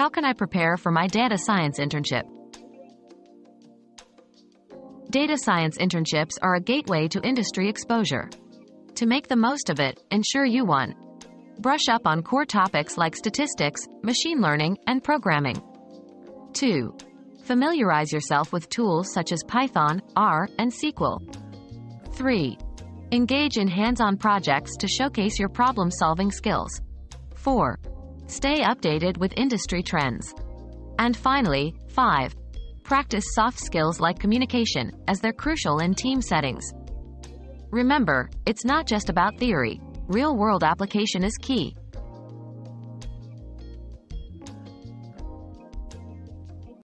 How can I prepare for my data science internship? Data science internships are a gateway to industry exposure. To make the most of it, ensure you 1. Brush up on core topics like statistics, machine learning, and programming. 2. Familiarize yourself with tools such as Python, R, and SQL. 3. Engage in hands-on projects to showcase your problem-solving skills. 4. Stay updated with industry trends. And finally, 5. Practice soft skills like communication, as they're crucial in team settings. Remember, it's not just about theory. Real-world application is key.